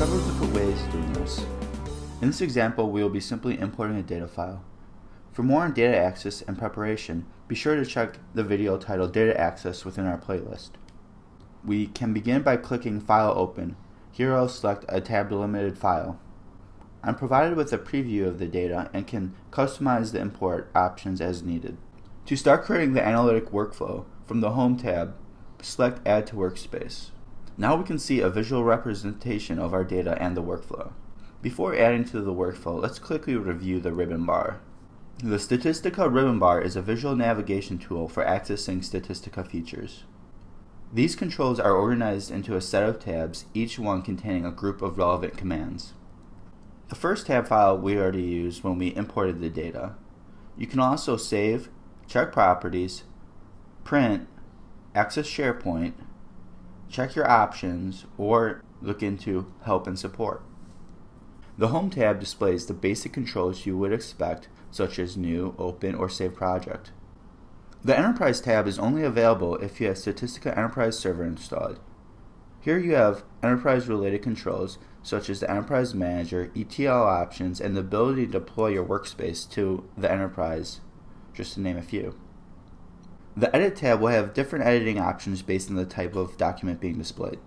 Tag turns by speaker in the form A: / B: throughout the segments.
A: this In this example, we will be simply importing a data file. For more on data access and preparation, be sure to check the video titled Data Access within our playlist. We can begin by clicking File Open. Here I'll select a tab-delimited file. I'm provided with a preview of the data and can customize the import options as needed. To start creating the analytic workflow, from the Home tab, select Add to Workspace. Now we can see a visual representation of our data and the workflow. Before adding to the workflow, let's quickly review the ribbon bar. The Statistica ribbon bar is a visual navigation tool for accessing Statistica features. These controls are organized into a set of tabs, each one containing a group of relevant commands. The first tab file we already used when we imported the data. You can also save, check properties, print, access SharePoint, check your options, or look into help and support. The Home tab displays the basic controls you would expect, such as new, open, or save project. The Enterprise tab is only available if you have Statistica Enterprise Server installed. Here you have enterprise-related controls such as the Enterprise Manager, ETL options, and the ability to deploy your workspace to the enterprise, just to name a few. The Edit tab will have different editing options based on the type of document being displayed.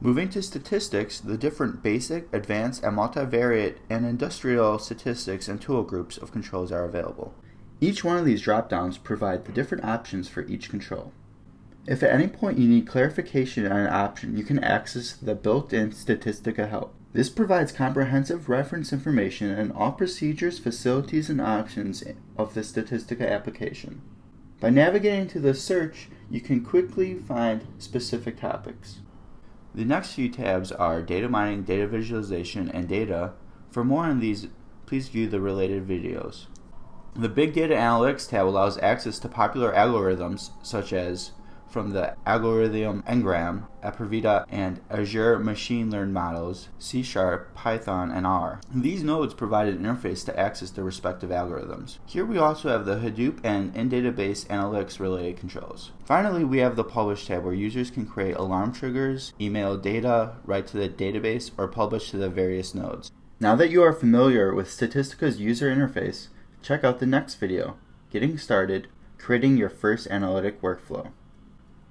A: Moving to statistics, the different basic, advanced, and multivariate and industrial statistics and tool groups of controls are available. Each one of these drop-downs provide the different options for each control. If at any point you need clarification on an option, you can access the built-in Statistica help. This provides comprehensive reference information on all procedures, facilities, and options of the Statistica application. By navigating to the search, you can quickly find specific topics. The next few tabs are data mining, data visualization, and data. For more on these, please view the related videos. The Big Data Analytics tab allows access to popular algorithms such as from the Algorithm Ngram, Apervita, and Azure Machine Learned Models, C Sharp, Python, and R. These nodes provide an interface to access the respective algorithms. Here we also have the Hadoop and in-database analytics related controls. Finally, we have the Publish tab where users can create alarm triggers, email data, write to the database, or publish to the various nodes. Now that you are familiar with Statistica's user interface, check out the next video, Getting Started, Creating Your First Analytic Workflow.